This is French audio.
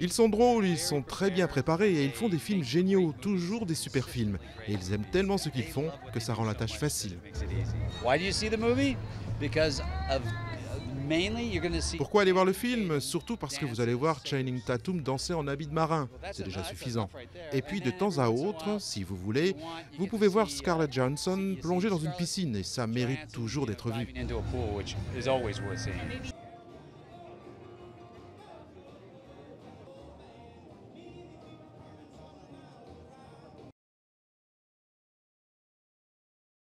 Ils sont drôles, ils sont très bien préparés et ils font des films géniaux, toujours des super films. Et ils aiment tellement ce qu'ils font que ça rend la tâche facile. Pourquoi aller voir le film? Surtout parce que vous allez voir Channing Tatum danser en habit de marin. C'est déjà suffisant. Et puis de temps à autre, si vous voulez, vous pouvez voir Scarlett Johansson plonger dans une piscine et ça mérite toujours d'être vu.